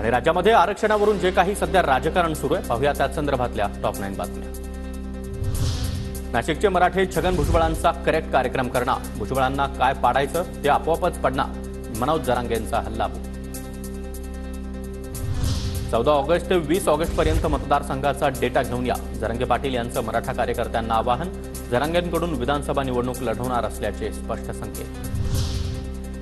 आणि राज्यामध्ये आरक्षणावरून जे काही सध्या राजकारण सुरू आहे पाहूया त्या संदर्भातल्या टॉप नाईन बातम्या. नाशिकचे मराठे छगन भुजबळांचा करेक्ट कार्यक्रम करणार. भुजबळांना काय पाडायचं ते आपोआपच पडणार. मनोज जरांगेंचा हल्ला चौदा ऑगस्ट ते वीस ऑगस्ट पर्यंत मतदारसंघाचा डेटा घेऊन या. जरांगे पाटील यांचं मराठा कार्यकर्त्यांना आवाहन. जरांगेंकडून विधानसभा निवडणूक लढवणार असल्याचे स्पष्ट संकेत.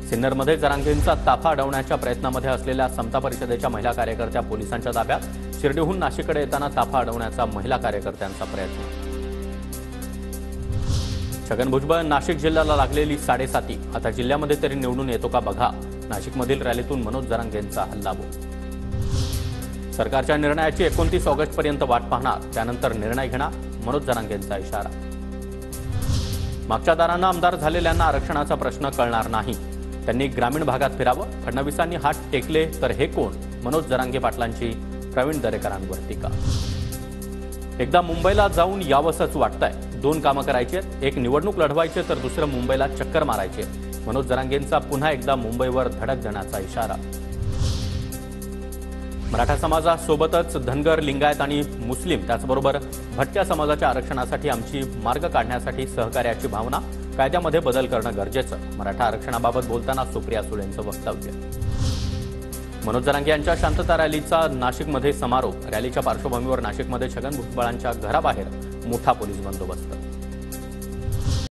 सिन्नरमध्ये जरांगेंचा ताफा अडवण्याच्या प्रयत्नामध्ये असलेल्या समता परिषदेच्या महिला कार्यकर्त्या पोलिसांच्या ताब्यात. शिर्डीहून नाशिककडे येताना ताफा अडवण्याचा महिला कार्यकर्त्यांचा प्रयत्न. छगन भुजबळ नाशिक जिल्ह्याला लागलेली साडेसाती. आता जिल्ह्यामध्ये तरी निवडून येतो का बघा. नाशिकमधील रॅलीतून मनोज जरांगेंचा हल्लाबोल सरकारच्या निर्णयाची एकोणतीस ऑगस्टपर्यंत वाट पाहणार. त्यानंतर निर्णय घेणार मनोज जरांगेंचा इशारा. मागच्या दारांना आमदार झालेल्यांना आरक्षणाचा प्रश्न कळणार नाही. त्यांनी ग्रामीण भागात फिरावं. फडणवीसांनी हात टेकले तर हे कोण? मनोज जरांगे पाटलांची प्रवीण दरेकरांवर टीका एकदा मुंबईला जाऊन यावंसंच वाटतंय. दोन कामं करायची आहेत एक निवडणूक लढवायची तर दुसरं मुंबईला चक्कर मारायची. मनोज जरांगेंचा पुन्हा एकदा मुंबईवर धडक देण्याचा इशारा. मराठा समाजासोबतच धनगर लिंगायत आणि मुस्लिम त्याचबरोबर भटक्या समाजाच्या आरक्षणासाठी आमची मार्ग काढण्यासाठी सहकार्याची भावना कायद्यामध्ये बदल करणं गरजेचं. मराठा आरक्षणाबाबत बोलताना सुप्रिया सुळेंचं वक्तव्य. मनोज जरांगे यांच्या शांतता रॅलीचा नाशिकमध्ये समारोप. रॅलीच्या पार्श्वभूमीवर नाशिकमध्ये छगन भुजबळांच्या घराबाहेर मोठा पोलीस बंदोबस्त.